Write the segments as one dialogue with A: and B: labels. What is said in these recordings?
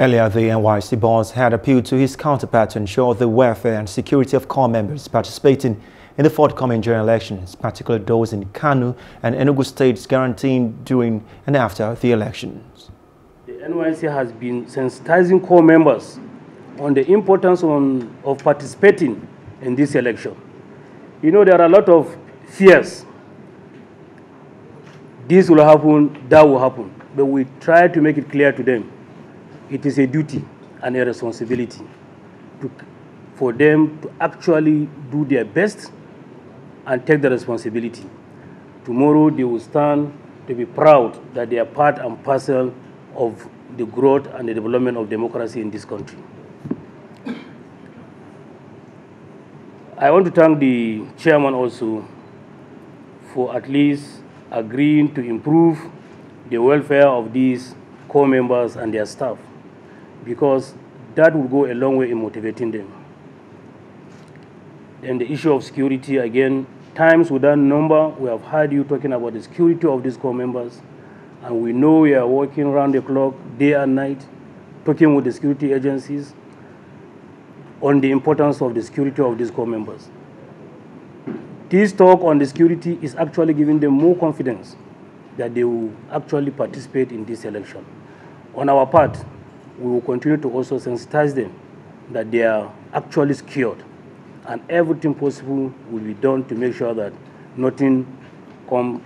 A: Earlier, the NYSC boss had appealed to his counterpart to ensure the welfare and security of corps members participating in the forthcoming general elections, particularly those in Kano and Enugu states guaranteeing during and after the elections.
B: The NYSC has been sensitizing corps members on the importance on, of participating in this election. You know, there are a lot of fears. This will happen, that will happen. But we try to make it clear to them it is a duty and a responsibility to, for them to actually do their best and take the responsibility. Tomorrow they will stand to be proud that they are part and parcel of the growth and the development of democracy in this country. I want to thank the chairman also for at least agreeing to improve the welfare of these corps members and their staff because that will go a long way in motivating them. And the issue of security, again, times without number, we have heard you talking about the security of these corps members, and we know we are working around the clock, day and night, talking with the security agencies on the importance of the security of these corps members. This talk on the security is actually giving them more confidence that they will actually participate in this election. On our part, we will continue to also sensitize them that they are actually secured and everything possible will be done to make sure that nothing come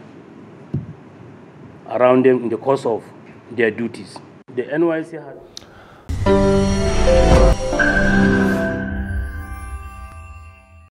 B: around them in the course of their duties. The NYSC had